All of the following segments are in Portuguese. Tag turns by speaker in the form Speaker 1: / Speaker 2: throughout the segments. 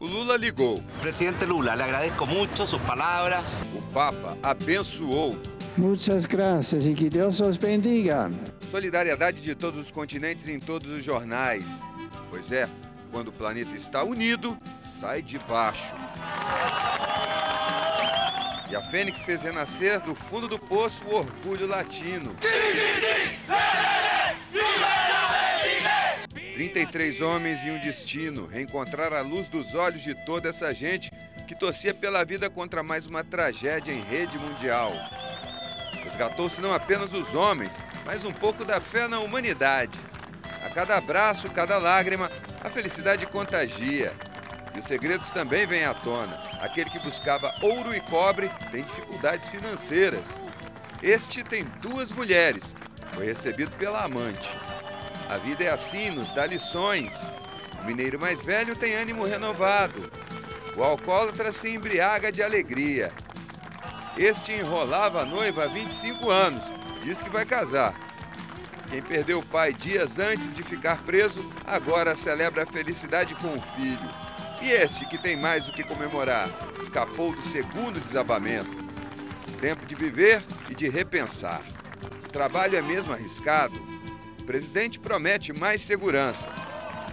Speaker 1: o Lula ligou.
Speaker 2: Presidente Lula, le agradezco mucho sus palabras.
Speaker 1: O Papa abençoou.
Speaker 3: Muitas graças e que Deus os bendiga.
Speaker 1: Solidariedade de todos os continentes em todos os jornais. Pois é, quando o planeta está unido, sai de baixo. E a Fênix fez renascer do fundo do poço o orgulho latino. 33 homens e um destino, reencontrar a luz dos olhos de toda essa gente que torcia pela vida contra mais uma tragédia em rede mundial. Resgatou-se não apenas os homens, mas um pouco da fé na humanidade. A cada abraço, cada lágrima, a felicidade contagia. E os segredos também vêm à tona. Aquele que buscava ouro e cobre tem dificuldades financeiras. Este tem duas mulheres. Foi recebido pela amante. A vida é assim, nos dá lições. O mineiro mais velho tem ânimo renovado. O alcoólatra se embriaga de alegria. Este enrolava a noiva há 25 anos, diz que vai casar. Quem perdeu o pai dias antes de ficar preso, agora celebra a felicidade com o filho. E este, que tem mais o que comemorar, escapou do segundo desabamento. Tempo de viver e de repensar. O trabalho é mesmo arriscado. O presidente promete mais segurança.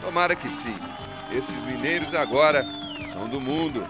Speaker 1: Tomara que sim. Esses mineiros agora são do mundo.